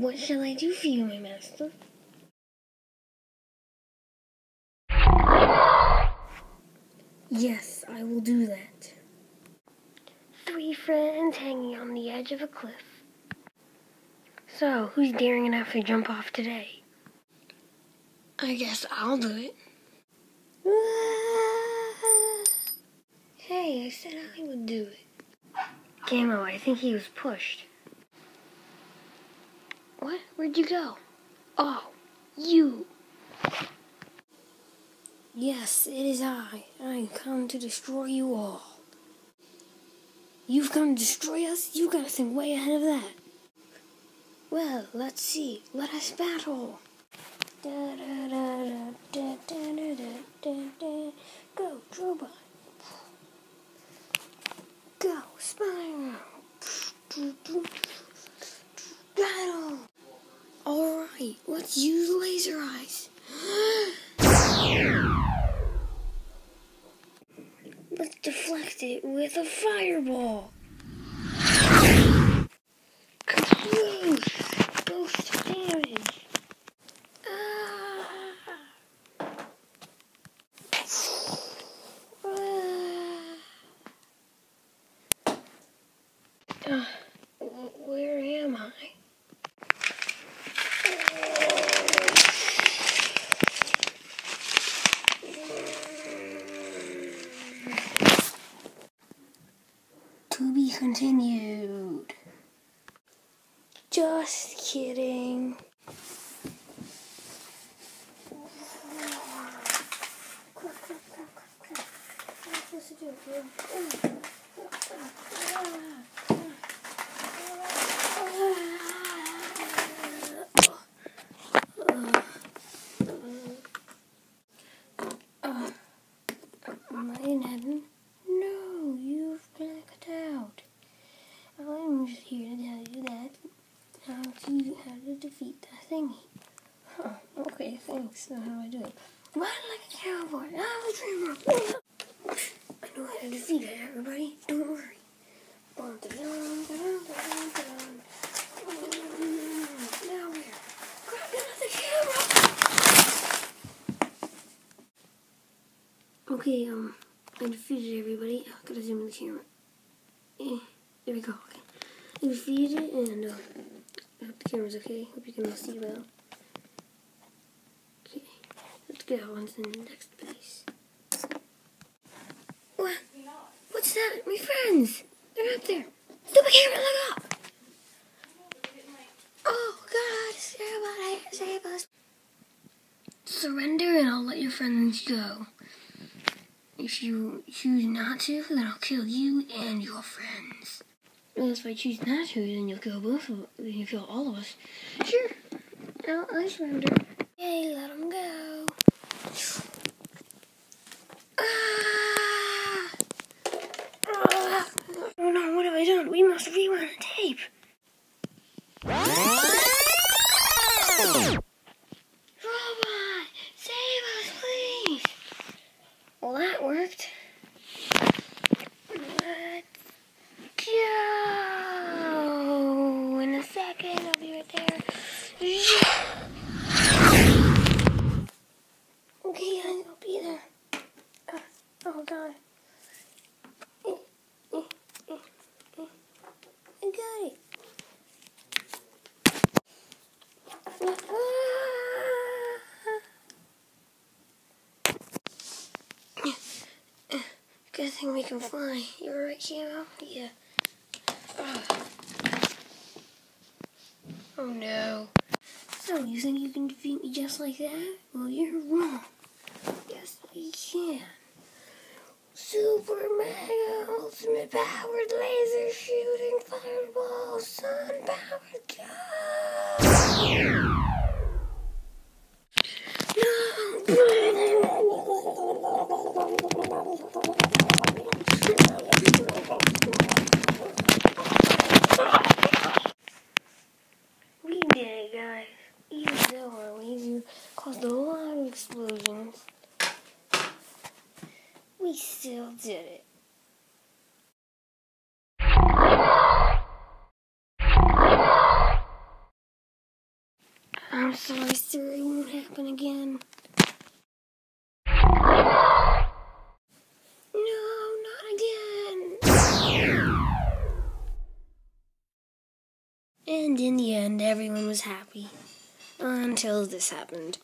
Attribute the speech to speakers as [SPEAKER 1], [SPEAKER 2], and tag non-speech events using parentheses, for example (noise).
[SPEAKER 1] What shall I do for you, my master? Yes, I will do that. Three friends hanging on the edge of a cliff. So, who's daring enough to jump off today? I guess I'll do it. (laughs) Hey, I said I would do it. Camo, I think he was pushed. What? Where'd you go? Oh, you. Yes, it is I. I come to destroy you all. You've come to destroy us? You've gotta think way ahead of that. Well, let's see. Let us battle. Da, da, da, Go, Drobot. Use laser eyes. Let's deflect it with a fireball. Ghost damage. Ah. Ah. Where am I? To be continued. Just kidding am I in heaven? No, you've blacked out. I'm just here to tell you that how to how to defeat the thingy. Huh, thanks. Now how I do it? Run like a cowboy. I'm a dreamer. I know how to defeat it, everybody. Don't worry. Now another camera. Okay, um, I defeated everybody. I gotta zoom in the camera. Eh, there we go. Okay. I defeated it, and uh, I hope the camera's okay. Hope you can all see well. Go on to the next place. What? What's that? My friends! They're up there. Stupid camera, look up! Oh, God, save us. Surrender, and I'll let your friends go. If you choose not to, then I'll kill you and your friends. Well, if I choose not to, then you'll kill both of then you'll kill all of us. Sure. I'll, I surrender. Yay, let them go. Oh no, what have I done? We must rewind the tape. Robot, save us, please. Well, that worked. Let's go. In a second, I'll be right there. Okay, I'll be there. Uh, oh, God. Eh, eh, eh, eh. I got it. Good thing we can fly. You're right, Camo? Yeah. Oh. oh no. So, you think you can defeat me just like that? Well, you're wrong. Yes, we can. Super mega ultimate powered laser shooting fireball sun powered gun. We did it, guys. Even though our laser caused a lot of explosions, we still did it. I'm sorry, sir. It won't happen again. No, not again. And in the end, everyone was happy. Until this happened.